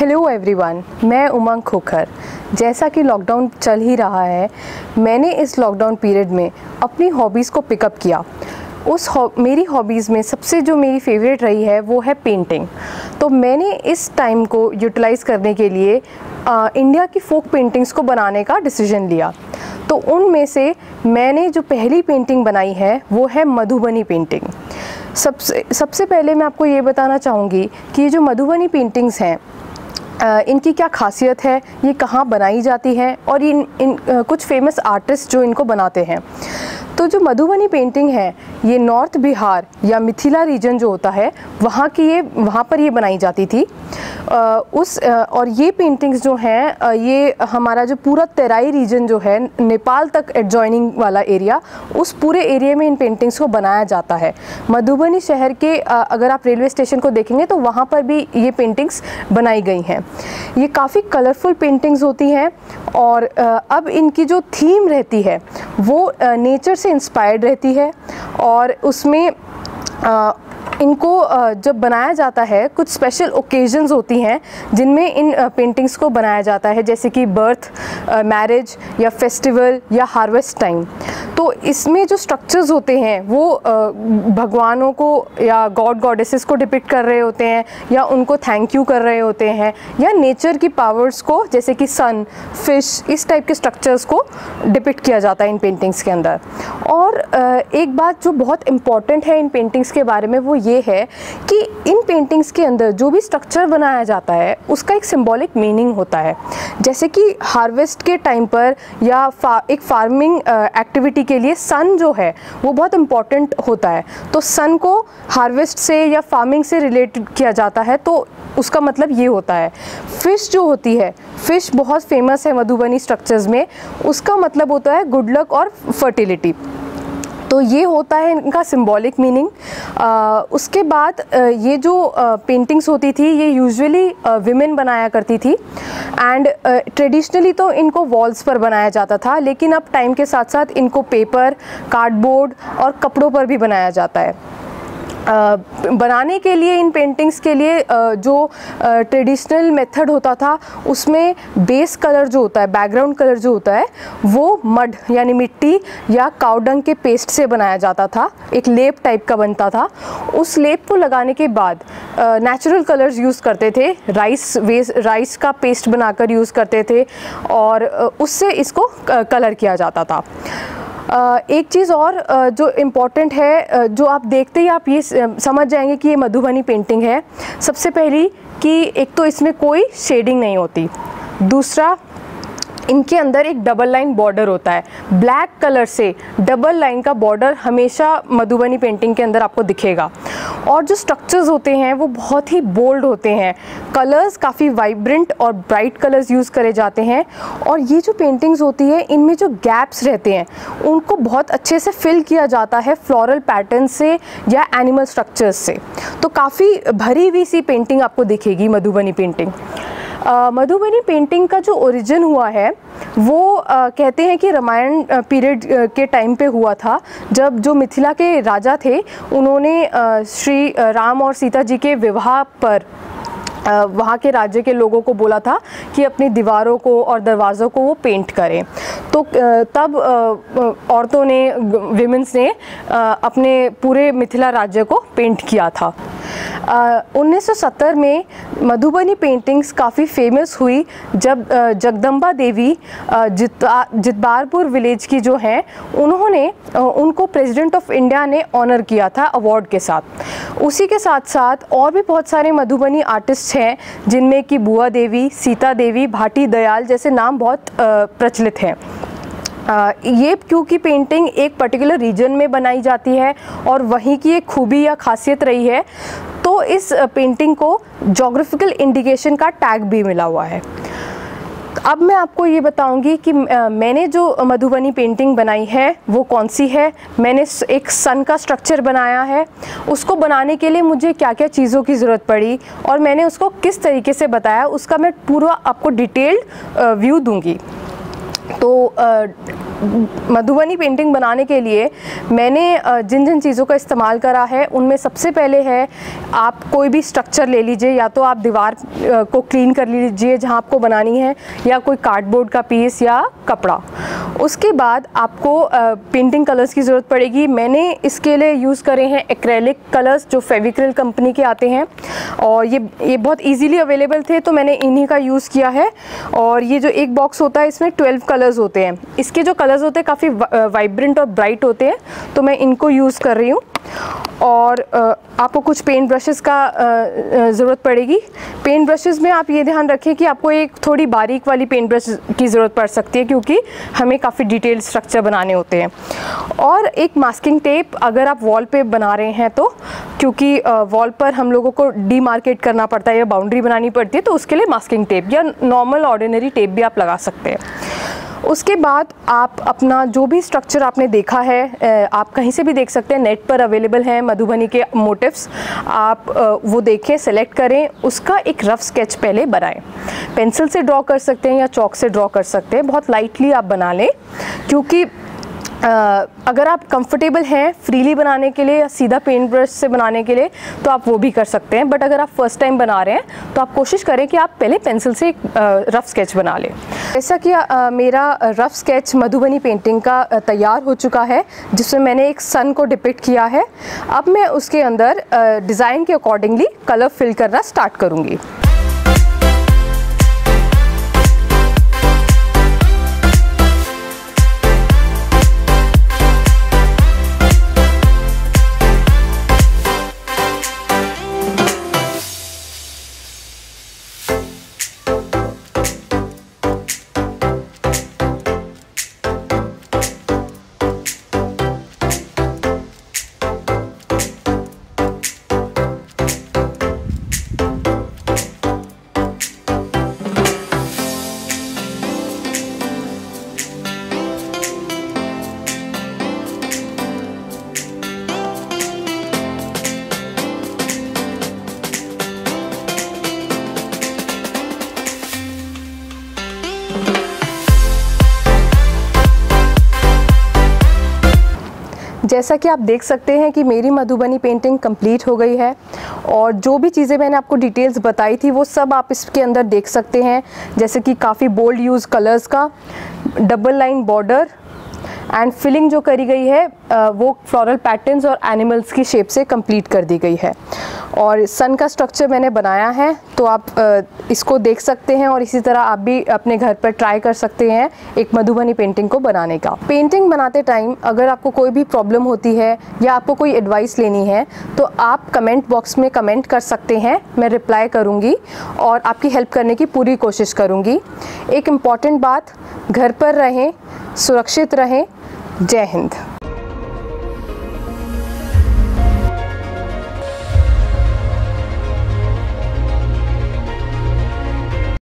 Hello everyone मैं उमंग खोखर। जैसा कि लॉकडाउन चल ही रहा है मैंने इस लॉकडाउन पीरियड में अपनी हॉबीज़ को पिकअप किया। उस मेरी हॉबीज़ में सबसे जो मेरी फेवरेट रही है वो है पेंटिंग तो मैंने इस टाइम को यूटिलाइज़ करने के लिए आ, इंडिया की फोक पेंटिंग्स को बनाने का डिसीज़न लिया। तो उनमें से मैंने जो पहली पेंटिंग बनाई है वो है मधुबनी पेंटिंग सबसे सबसे पहले मैं आपको ये बताना चाहूँगी कि ये जो मधुबनी पेंटिंग्स हैं इनकी क्या खासियत है? ये कहाँ बनाई जाती है? और इन इन कुछ फ़ेमस आर्टिस्ट जो इनको बनाते हैं। तो जो मधुबनी पेंटिंग है, ये नॉर्थ बिहार या मिथिला रीजन जो होता है, वहाँ की ये, वहाँ पर ये बनाई जाती थी। उस और ये पेंटिंग्स जो हैं ये हमारा जो पूरा तेराई रीजन जो है, नेपाल तक एडजॉइनिंग वाला एरिया उस पूरे एरिया में इन पेंटिंग्स को बनाया जाता है। मधुबनी शहर के अगर आप रेलवे स्टेशन को देखेंगे तो वहाँ पर भी ये पेंटिंग्स बनाई गई हैं। ये काफ़ी कलरफुल पेंटिंग्स होती हैं और अब इनकी जो थीम रहती है, वो नेचर से इंस्पायर्ड रहती है और उसमें इनको जब बनाया जाता है, कुछ स्पेशल ओकेजन्स होती हैं, जिनमें इन पेंटिंग्स को बनाया जाता है, जैसे कि बर्थ मैरिज या फेस्टिवल या हार्वेस्ट टाइम तो इसमें जो स्ट्रक्चर्स होते हैं, वो भगवानों को या गॉड गॉडेसेस को डिपिक्ट कर रहे होते हैं, या उनको थैंक यू कर रहे होते हैं, या नेचर की पावर्स को, जैसे कि सन फ़िश इस टाइप के स्ट्रक्चर्स को डिपिक्ट किया जाता है इन पेंटिंग्स के अंदर. और एक बात जो बहुत इंपॉर्टेंट है इन पेंटिंग्स के बारे में, वो ये है कि इन पेंटिंग्स के अंदर जो भी स्ट्रक्चर बनाया जाता है उसका एक सिम्बॉलिक मीनिंग होता है। जैसे कि हार्वेस्ट के टाइम पर या फा, एक फ़ार्मिंग एक्टिविटी के लिए सन जो है वो बहुत इंपॉर्टेंट होता है। तो सन को हार्वेस्ट से या फ़ार्मिंग से रिलेटेड किया जाता है तो उसका मतलब ये होता है। फ़िश जो होती है फ़िश बहुत फ़ेमस है मधुबनी स्ट्रक्चर्स में उसका मतलब होता है गुड लक और फर्टिलिटी तो ये होता है इनका सिंबॉलिक मीनिंग उसके बाद ये जो पेंटिंग्स होती थी, ये यूजुअली विमेन बनाया करती थी. एंड ट्रेडिशनली तो इनको वॉल्स पर बनाया जाता था, लेकिन अब टाइम के साथ साथ इनको पेपर कार्डबोर्ड और कपड़ों पर भी बनाया जाता है. बनाने के लिए, इन पेंटिंग्स के लिए जो ट्रेडिशनल मेथड होता था, उसमें बेस कलर जो होता है बैकग्राउंड कलर जो होता है, वो मड, यानी मिट्टी या काउडंग के पेस्ट से बनाया जाता था। एक लेप टाइप का बनता था। उस लेप को लगाने के बाद नेचुरल कलर्स यूज़ करते थे। राइस वेस राइस का पेस्ट बनाकर यूज़ करते थे और उससे इसको कलर किया जाता था। एक चीज़ और जो इंपॉर्टेंट है जो आप देखते ही आप ये समझ जाएँगे कि ये मधुबनी पेंटिंग है। सबसे पहली कि एक तो इसमें कोई शेडिंग नहीं होती। दूसरा, इनके अंदर एक डबल लाइन बॉर्डर होता है। ब्लैक कलर से डबल लाइन का बॉर्डर हमेशा मधुबनी पेंटिंग के अंदर आपको दिखेगा। और जो स्ट्रक्चर्स होते हैं, वो बहुत ही बोल्ड होते हैं। कलर्स काफ़ी वाइब्रेंट और ब्राइट कलर्स यूज़ करे जाते हैं। और ये जो पेंटिंग्स होती है इनमें जो गैप्स रहते हैं उनको बहुत अच्छे से फिल किया जाता है फ्लोरल पैटर्न से या एनिमल स्ट्रक्चर्स से। तो काफ़ी भरी हुई सी पेंटिंग आपको दिखेगी मधुबनी पेंटिंग मधुबनी पेंटिंग का जो ओरिजिन हुआ है वो आ, कहते हैं कि रामायण पीरियड के टाइम पे हुआ था। जब जो मिथिला के राजा थे उन्होंने आ, श्री राम और सीता जी के विवाह पर वहाँ के राज्य के लोगों को बोला था कि अपनी दीवारों को और दरवाज़ों को वो पेंट करें। तो तब औरतों ने विमेंस ने अपने पूरे मिथिला राज्य को पेंट किया था। 1970 में मधुबनी पेंटिंग्स काफ़ी फ़ेमस हुई जब जगदम्बा देवी जिता जितबारपुर विलेज की जो हैं, उन्होंने उनको प्रेसिडेंट ऑफ़ इंडिया ने ऑनर किया था अवार्ड के साथ। उसी के साथ साथ और भी बहुत सारे मधुबनी आर्टिस्ट हैं, जिनमें कि बुआ देवी, सीता देवी, भाटी दयाल जैसे नाम बहुत प्रचलित हैं। ये क्योंकि पेंटिंग एक पर्टिकुलर रीजन में बनाई जाती है और वहीं की एक खूबी या खासियत रही है इस पेंटिंग को जोग्राफिकल इंडिकेशन का टैग भी मिला हुआ है। अब मैं आपको ये बताऊँगी कि मैंने जो मधुबनी पेंटिंग बनाई है, वो कौन सी है? मैंने एक सन का स्ट्रक्चर बनाया है। उसको बनाने के लिए मुझे क्या क्या चीज़ों की ज़रूरत पड़ी और मैंने उसको किस तरीके से बताया, उसका मैं पूरा आपको डिटेल्ड व्यू दूँगी। तो मधुबनी पेंटिंग बनाने के लिए मैंने जिन जिन चीज़ों का इस्तेमाल करा है, उनमें सबसे पहले है, आप कोई भी स्ट्रक्चर ले लीजिए, या तो आप दीवार को क्लीन कर लीजिए जहाँ आपको बनानी है, या कोई कार्डबोर्ड का पीस या कपड़ा। उसके बाद आपको पेंटिंग कलर्स की ज़रूरत पड़ेगी। मैंने इसके लिए यूज़ करे हैं एक्रेलिक कलर्स जो फेविक्रिल कंपनी के आते हैं, और ये ये बहुत इजीली अवेलेबल थे तो मैंने इन्हीं का यूज़ किया है। और ये जो एक बॉक्स होता है, इसमें ट्वेल्व कलर्स होते हैं। इसके जो कलर्स होते हैं, काफ़ी वाइब्रेंट और ब्राइट होते हैं तो मैं इनको यूज़ कर रही हूँ। और आपको कुछ पेंट ब्रशेस का ज़रूरत पड़ेगी। पेंट ब्रशेस में आप ये ध्यान रखें कि आपको एक थोड़ी बारीक वाली पेंट ब्रश की ज़रूरत पड़ सकती है, क्योंकि हमें काफ़ी डिटेल स्ट्रक्चर बनाने होते हैं। और एक मास्किंग टेप अगर आप वॉल पे बना रहे हैं तो क्योंकि वॉल पर हम लोगों को डीमार्केट करना पड़ता है या बाउंड्री बनानी पड़ती है तो उसके लिए मास्किंग टेप या नॉर्मल ऑर्डिनरी टेप भी आप लगा सकते हैं। उसके बाद आप अपना जो भी स्ट्रक्चर आपने देखा है आप कहीं से भी देख सकते हैं नेट पर अवेलेबल हैं मधुबनी के मोटिव्स आप वो देखें सेलेक्ट करें, उसका एक रफ़ स्केच पहले बनाएँ। पेंसिल से ड्रॉ कर सकते हैं या चौक से ड्रॉ कर सकते हैं, बहुत लाइटली आप बना लें, क्योंकि अगर आप कंफर्टेबल हैं फ्रीली बनाने के लिए या सीधा पेंट ब्रश से बनाने के लिए तो आप वो भी कर सकते हैं। बट अगर आप फ़र्स्ट टाइम बना रहे हैं तो आप कोशिश करें कि आप पहले पेंसिल से एक रफ़ स्केच बना लें। जैसा कि मेरा रफ़ स्केच मधुबनी पेंटिंग का तैयार हो चुका है, जिसमें मैंने एक सन को डिपिक्ट किया है। अब मैं उसके अंदर डिज़ाइन के अकॉर्डिंगली कलर फिल करना स्टार्ट करूँगी। जैसा कि आप देख सकते हैं कि मेरी मधुबनी पेंटिंग कंप्लीट हो गई है और जो भी चीज़ें मैंने आपको डिटेल्स बताई थी, वो सब आप इसके अंदर देख सकते हैं। जैसे कि काफ़ी बोल्ड यूज़ कलर्स का double line border and filling जो करी गई है वो फ्लोरल पैटर्न्स और एनिमल्स की शेप से कंप्लीट कर दी गई है। और सन का स्ट्रक्चर मैंने बनाया है तो आप इसको देख सकते हैं और इसी तरह आप भी अपने घर पर ट्राई कर सकते हैं एक मधुबनी पेंटिंग को बनाने का। पेंटिंग बनाते टाइम अगर आपको कोई भी प्रॉब्लम होती है या आपको कोई एडवाइस लेनी है तो आप कमेंट बॉक्स में कमेंट कर सकते हैं, मैं रिप्लाई करूँगी और आपकी हेल्प करने की पूरी कोशिश करूँगी। एक इंपॉर्टेंट बात, घर पर रहें, सुरक्षित रहें जय हिंद।